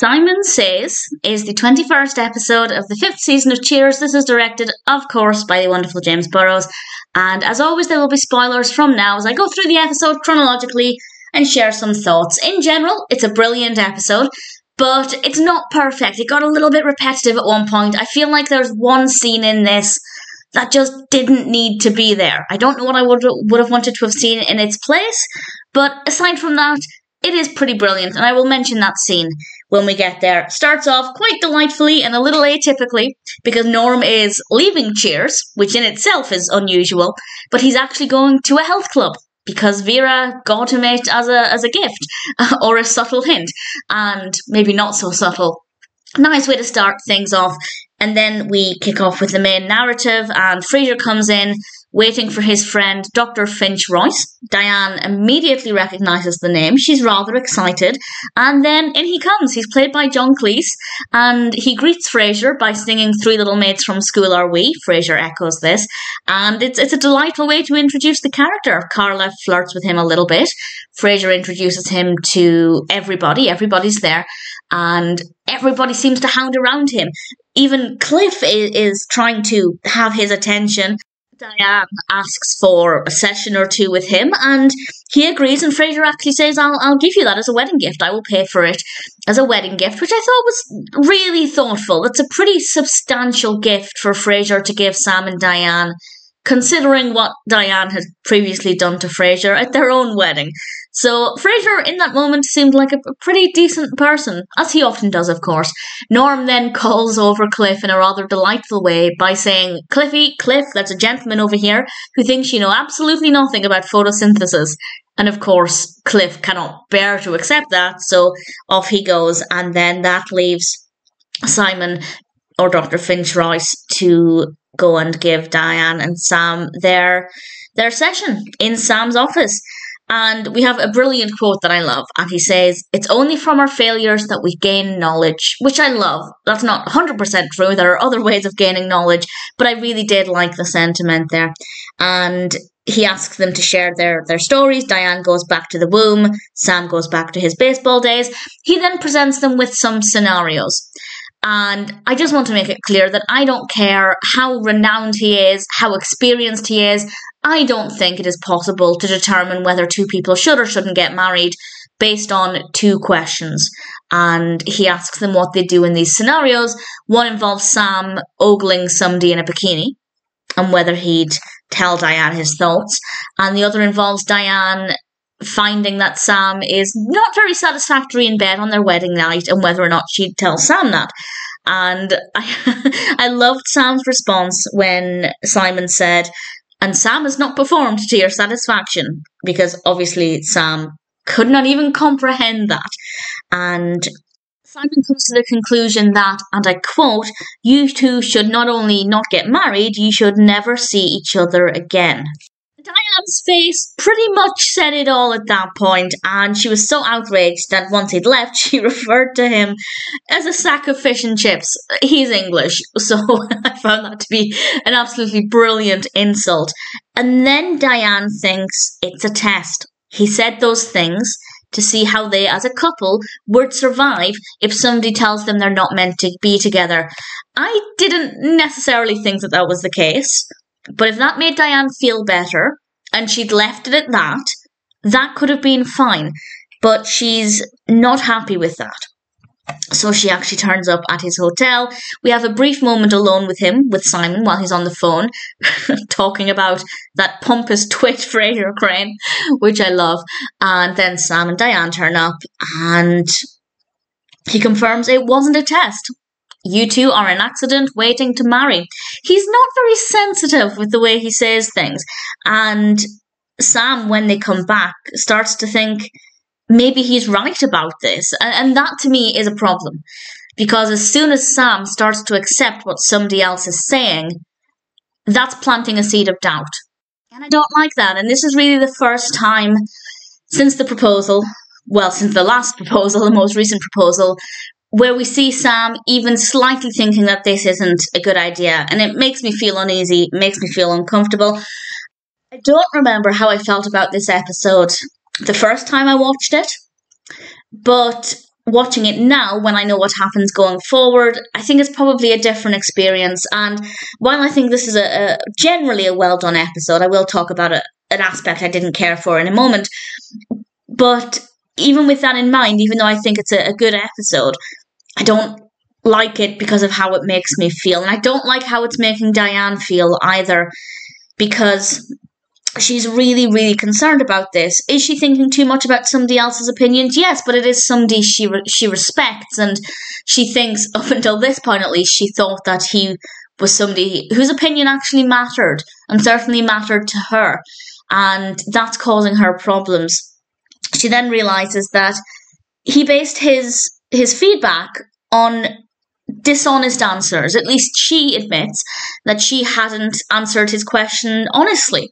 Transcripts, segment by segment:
Simon Says is the 21st episode of the fifth season of Cheers. This is directed, of course, by the wonderful James Burrows. And as always, there will be spoilers from now as I go through the episode chronologically and share some thoughts. In general, it's a brilliant episode, but it's not perfect. It got a little bit repetitive at one point. I feel like there's one scene in this that just didn't need to be there. I don't know what I would would have wanted to have seen in its place, but aside from that, it is pretty brilliant, and I will mention that scene when we get there. Starts off quite delightfully and a little atypically because Norm is leaving Cheers, which in itself is unusual, but he's actually going to a health club because Vera got him it as a as a gift or a subtle hint, and maybe not so subtle. Nice way to start things off. And then we kick off with the main narrative, and Frasier comes in waiting for his friend Dr. Finch Royce. Diane immediately recognizes the name. She's rather excited. And then in he comes. He's played by John Cleese. And he greets Frasier by singing Three Little Maids from School Are We. Frasier echoes this. And it's, it's a delightful way to introduce the character. Carla flirts with him a little bit. Frasier introduces him to everybody. Everybody's there. And everybody seems to hound around him. Even Cliff is, is trying to have his attention. Diane asks for a session or two with him, and he agrees. And Frasier actually says, "I'll I'll give you that as a wedding gift. I will pay for it as a wedding gift," which I thought was really thoughtful. It's a pretty substantial gift for Frasier to give Sam and Diane considering what Diane had previously done to Frasier at their own wedding. So Frasier, in that moment, seemed like a pretty decent person, as he often does, of course. Norm then calls over Cliff in a rather delightful way by saying, Cliffy, Cliff, that's a gentleman over here who thinks you know absolutely nothing about photosynthesis. And of course, Cliff cannot bear to accept that, so off he goes, and then that leaves Simon or Dr. Finch Royce to go and give Diane and Sam their their session in Sam's office. And we have a brilliant quote that I love. And he says, It's only from our failures that we gain knowledge, which I love. That's not 100% true. There are other ways of gaining knowledge, but I really did like the sentiment there. And he asks them to share their, their stories. Diane goes back to the womb. Sam goes back to his baseball days. He then presents them with some scenarios. And I just want to make it clear that I don't care how renowned he is, how experienced he is. I don't think it is possible to determine whether two people should or shouldn't get married based on two questions. And he asks them what they do in these scenarios. One involves Sam ogling somebody in a bikini and whether he'd tell Diane his thoughts. And the other involves Diane finding that Sam is not very satisfactory in bed on their wedding night and whether or not she'd tell Sam that. And I, I loved Sam's response when Simon said, and Sam has not performed to your satisfaction, because obviously Sam could not even comprehend that. And Simon comes to the conclusion that, and I quote, you two should not only not get married, you should never see each other again. Diane's face pretty much said it all at that point, and she was so outraged that once he'd left, she referred to him as a sack of fish and chips. He's English, so I found that to be an absolutely brilliant insult. And then Diane thinks it's a test. He said those things to see how they, as a couple, would survive if somebody tells them they're not meant to be together. I didn't necessarily think that that was the case. But if that made Diane feel better and she'd left it at that, that could have been fine. But she's not happy with that. So she actually turns up at his hotel. We have a brief moment alone with him, with Simon, while he's on the phone, talking about that pompous twit Frasier Crane, which I love. And then Sam and Diane turn up, and he confirms it wasn't a test. You two are an accident waiting to marry. He's not very sensitive with the way he says things. And Sam, when they come back, starts to think maybe he's right about this. And that to me is a problem. Because as soon as Sam starts to accept what somebody else is saying, that's planting a seed of doubt. And I don't like that. And this is really the first time since the proposal, well, since the last proposal, the most recent proposal, where we see Sam even slightly thinking that this isn't a good idea, and it makes me feel uneasy, makes me feel uncomfortable. I don't remember how I felt about this episode the first time I watched it, but watching it now when I know what happens going forward, I think it's probably a different experience. And while I think this is a, a generally a well done episode, I will talk about a, an aspect I didn't care for in a moment. But even with that in mind, even though I think it's a, a good episode, I don't like it because of how it makes me feel. And I don't like how it's making Diane feel either because she's really, really concerned about this. Is she thinking too much about somebody else's opinions? Yes, but it is somebody she re- she respects, and she thinks up until this point, at least, she thought that he was somebody whose opinion actually mattered, and certainly mattered to her, and that's causing her problems. She then realizes that he based his his feedback on dishonest answers. At least she admits that she hadn't answered his question honestly.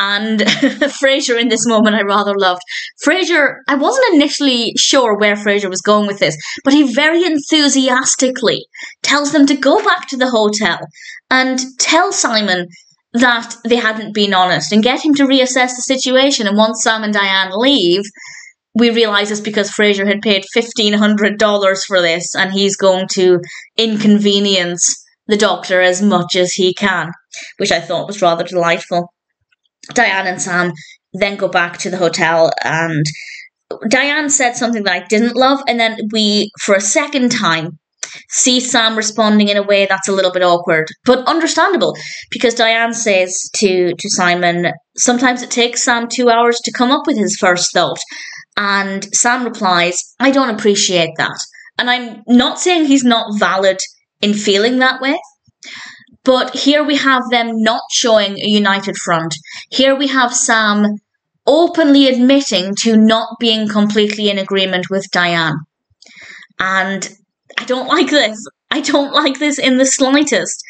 And Frasier in this moment I rather loved. Frasier, I wasn't initially sure where Frasier was going with this, but he very enthusiastically tells them to go back to the hotel and tell Simon that they hadn't been honest and get him to reassess the situation. And once Sam and Diane leave, we realize it's because Frasier had paid fifteen hundred dollars for this, and he's going to inconvenience the doctor as much as he can, which I thought was rather delightful. Diane and Sam then go back to the hotel, and Diane said something that I didn't love, and then we, for a second time, see Sam responding in a way that's a little bit awkward, but understandable because Diane says to to Simon, sometimes it takes Sam two hours to come up with his first thought, and Sam replies, I don't appreciate that. And I'm not saying he's not valid in feeling that way, but here we have them not showing a united front. Here we have Sam openly admitting to not being completely in agreement with Diane. And I don't like this. I don't like this in the slightest.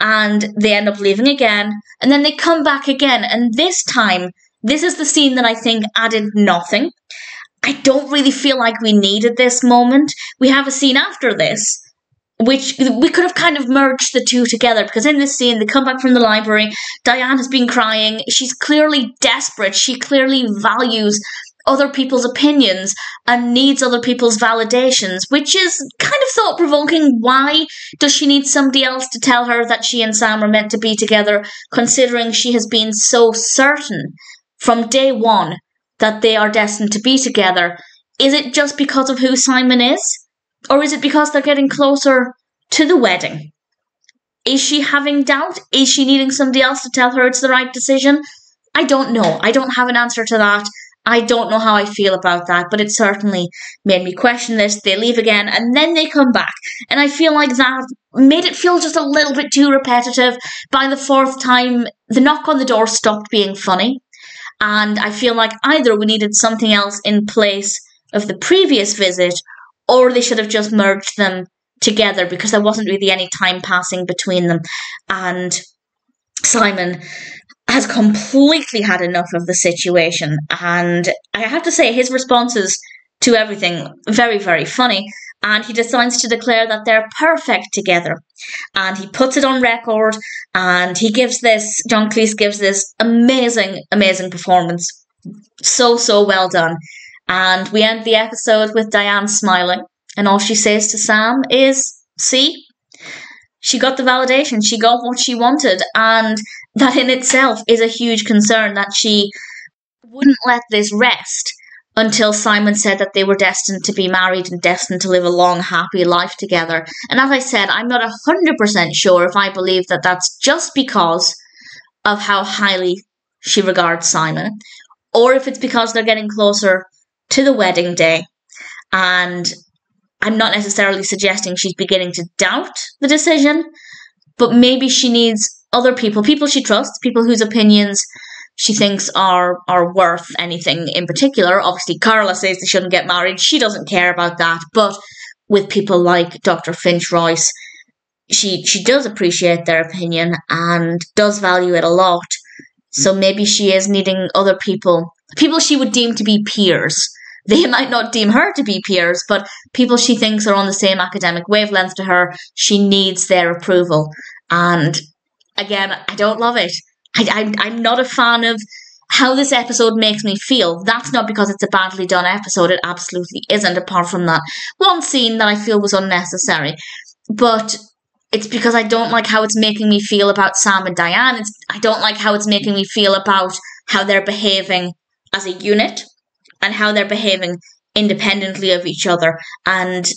And they end up leaving again, and then they come back again, and this time, this is the scene that I think added nothing. I don't really feel like we needed this moment. We have a scene after this, which we could have kind of merged the two together because in this scene, they come back from the library. Diane has been crying. She's clearly desperate. She clearly values other people's opinions and needs other people's validations, which is kind of thought provoking. Why does she need somebody else to tell her that she and Sam are meant to be together, considering she has been so certain from day one that they are destined to be together. Is it just because of who Simon is? Or is it because they're getting closer to the wedding? Is she having doubt? Is she needing somebody else to tell her it's the right decision? I don't know. I don't have an answer to that. I don't know how I feel about that, but it certainly made me question this. They leave again and then they come back. And I feel like that made it feel just a little bit too repetitive. By the fourth time, the knock on the door stopped being funny. And I feel like either we needed something else in place of the previous visit, or they should have just merged them together because there wasn't really any time passing between them. And Simon has completely had enough of the situation. And I have to say, his responses to everything very, very funny and he decides to declare that they're perfect together. And he puts it on record and he gives this, John Cleese gives this amazing, amazing performance. So, so well done. And we end the episode with Diane smiling. And all she says to Sam is, See, she got the validation. She got what she wanted. And that in itself is a huge concern that she wouldn't let this rest until Simon said that they were destined to be married and destined to live a long, happy life together. And as I said, I'm not 100% sure if I believe that that's just because of how highly she regards Simon, or if it's because they're getting closer to the wedding day. And I'm not necessarily suggesting she's beginning to doubt the decision, but maybe she needs other people, people she trusts, people whose opinions she thinks are are worth anything in particular. Obviously, Carla says they shouldn't get married. She doesn't care about that. But with people like Dr. Finch Royce, she she does appreciate their opinion and does value it a lot. So mm. maybe she is needing other people, people she would deem to be peers. They might not deem her to be peers, but people she thinks are on the same academic wavelength to her. She needs their approval. And again, I don't love it. I, I, I'm not a fan of how this episode makes me feel. That's not because it's a badly done episode. It absolutely isn't, apart from that one scene that I feel was unnecessary. But it's because I don't like how it's making me feel about Sam and Diane. It's, I don't like how it's making me feel about how they're behaving as a unit and how they're behaving independently of each other. And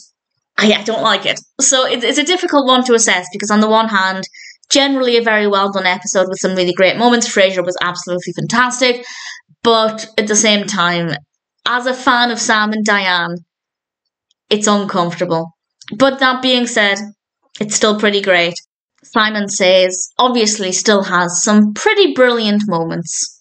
I, I don't like it. So it, it's a difficult one to assess because, on the one hand, generally a very well done episode with some really great moments. Frasier was absolutely fantastic. But at the same time, as a fan of Sam and Diane, it's uncomfortable. But that being said, it's still pretty great. Simon Says obviously still has some pretty brilliant moments.